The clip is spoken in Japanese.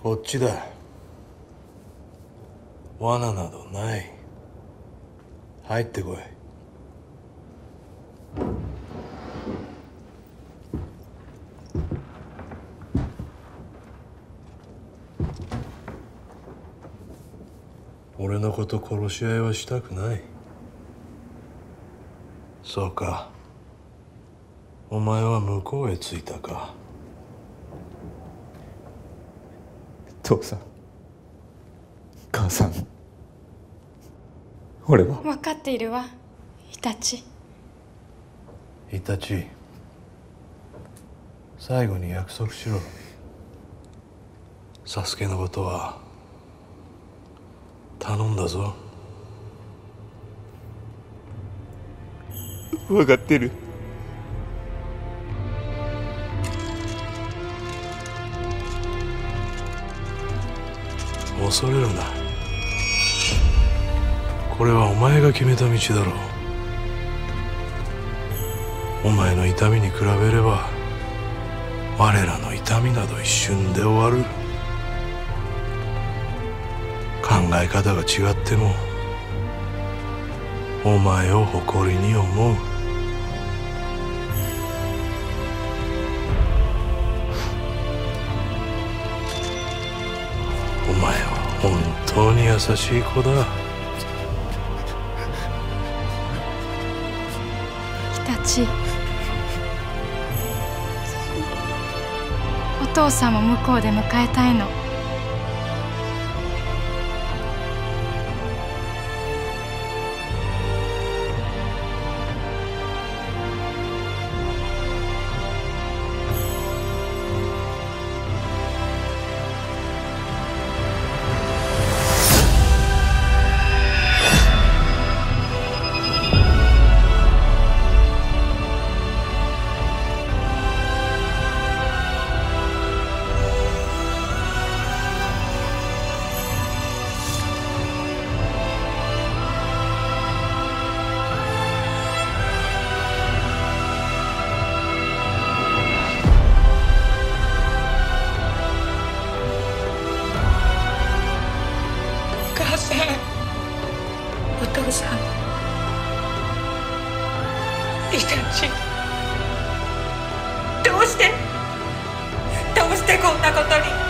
こっちだ。罠などない。入ってこい。俺のこと殺し合いはしたくない。そうか。お前は向こうへ着いたか。父さん。母さん。俺は。分かっているわ。イタチ。イタチ。最後に約束しろ。サスケのことは。頼んだぞ。分かってる恐れるな。これはお前が決めた道だろう。お前の痛みに比べれば我らの痛みなど一瞬で終わる。考え方が違ってもお前を誇りに思う。本当に優しい子だ。日立お父さんも向こうで迎えたいの。お母さんお父さん。イタチどうして？どうしてこんなことに？